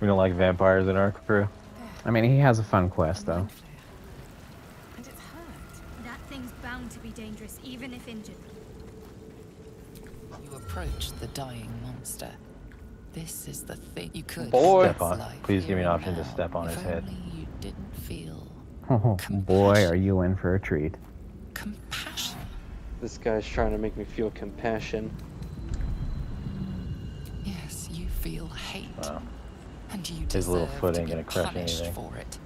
We don't like vampires in our crew. I mean, he has a fun quest though. And it's hurt. That thing's bound to be dangerous, even if injured. You approach the dying monster. This is the thing you could. Boy. Step on. Like Please give me an here option to step on if his head. you didn't feel Oh boy, are you in for a treat. compassion. This guy's trying to make me feel compassion. Yes, you feel hate. Wow. And you His little deserve foot to ain't be gonna crush punished anything. for it.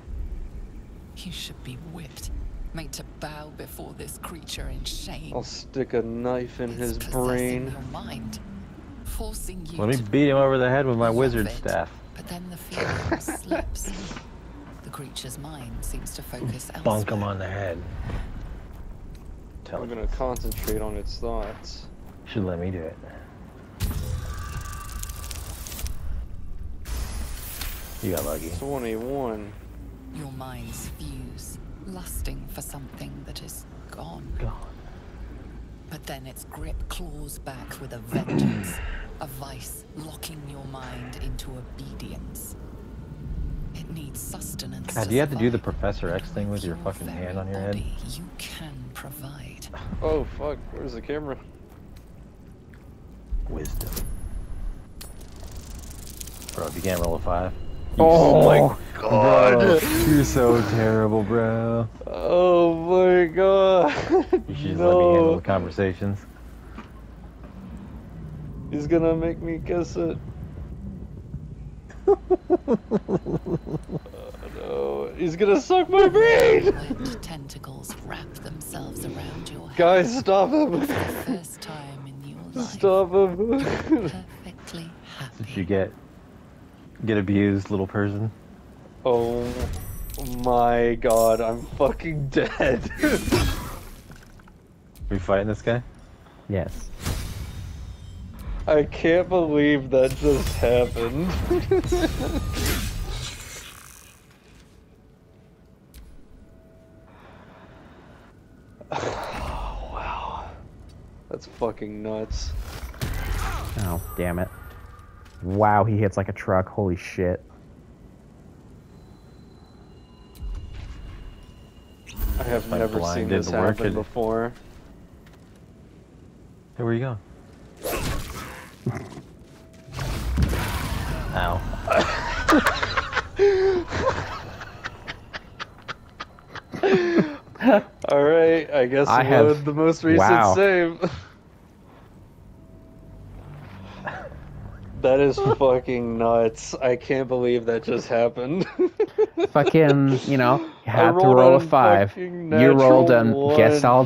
You should be whipped, made to bow before this creature in shame. I'll stick a knife in It's his brain. Mind, forcing you Let me beat him over the head with my wizard it. staff. But then the feeling slips. The creature's mind seems to focus elsewhere. Bunk him on the head. Tell I'm him. gonna concentrate on its thoughts. Should let me do it. You got lucky. 21. Your minds fuse, lusting for something that is gone. God. But then its grip claws back with a vengeance, a vice locking your mind into obedience. It needs sustenance. God, do you have to do the. Professor X thing with your fucking hand on your head? body You can provide. Oh fuck, where's the camera? Wisdom. Bro, if you can't roll a five. Oh my oh. Bro, god! you're so terrible, bro. Oh my god! You should just let me handle the conversations. he's gonna make me guess it. Oh, no, he's gonna suck my brain! Webbed tentacles wrap themselves around your head Guys, stop him! for the first time in your life. Stop him! Perfectly happy. Did you get get abused, little person? oh my god, I'm fucking dead. We fighting this guy? Yes. I can't believe that just happened. oh, wow. That's fucking nuts. Oh, damn it. Wow, he hits like a truck. Holy shit. I have My never seen this happen did it? before. Hey, where you going? Ow. Alright, I guess I I have- the most recent wow. save. that is fucking nuts. I can't believe that just happened. Fucking, you know, you had to roll a five. You rolled and an guess. I'll